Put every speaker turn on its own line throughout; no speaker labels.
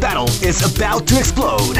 battle is about to explode.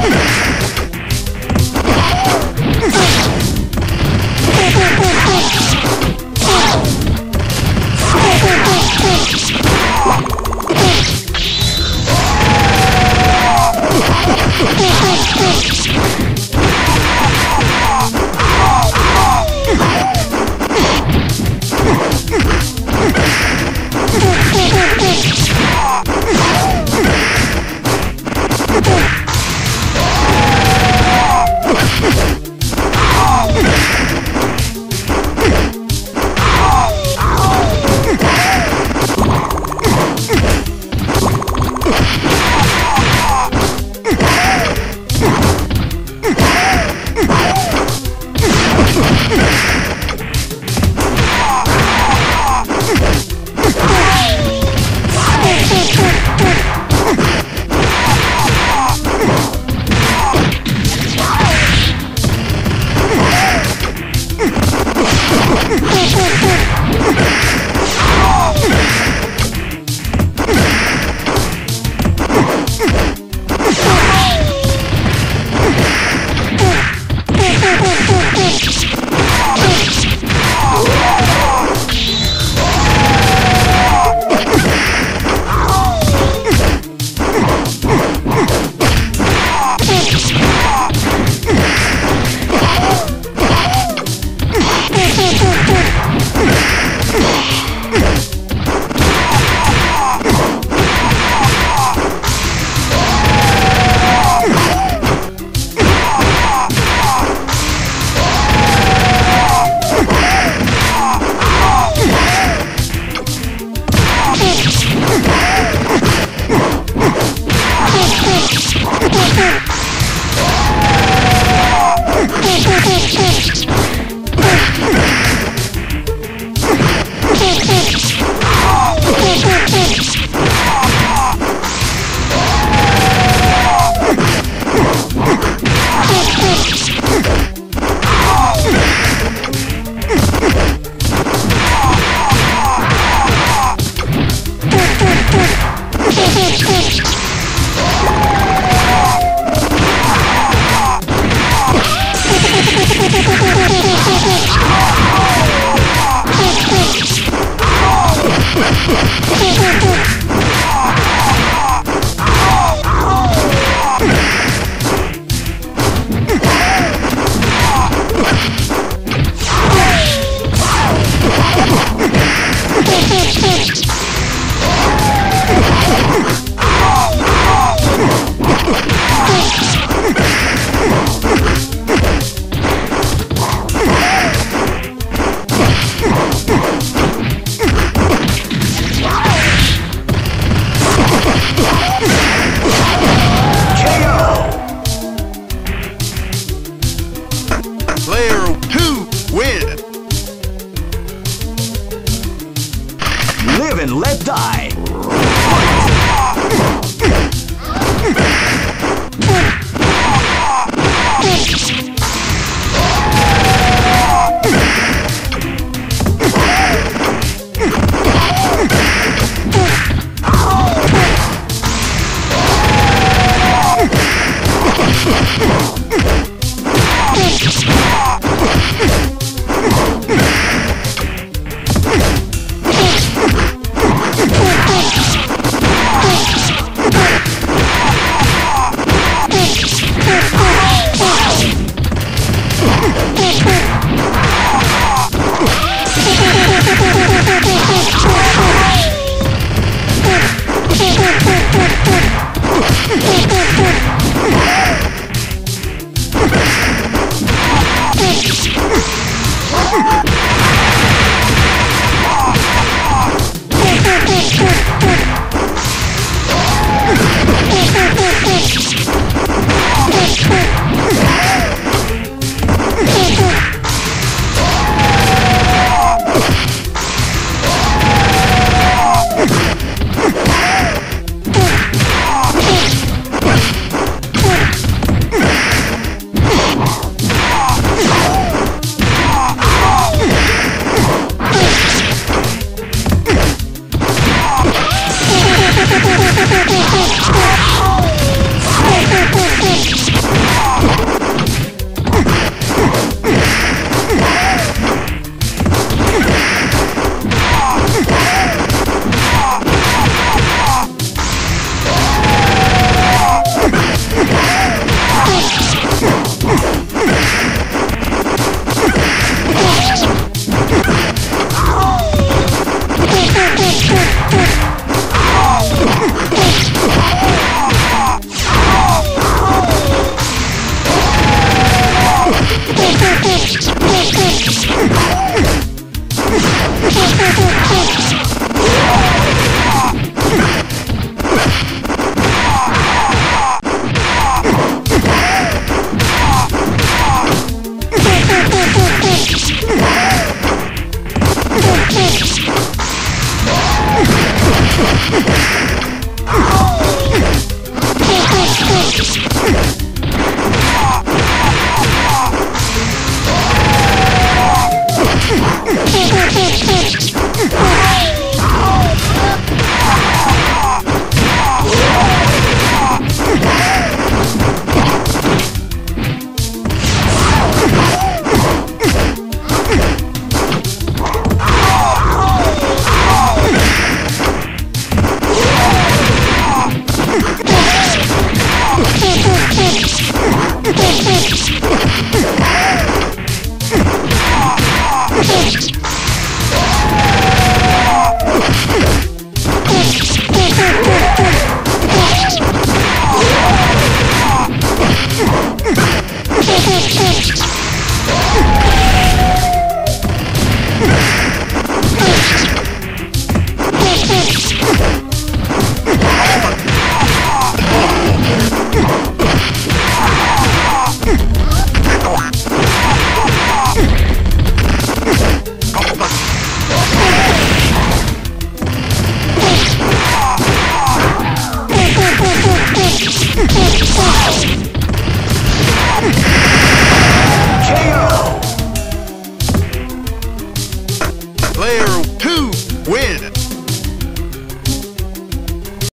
Ah!